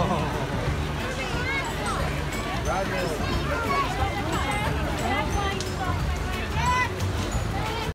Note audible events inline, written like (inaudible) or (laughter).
Oh. (laughs) Roger.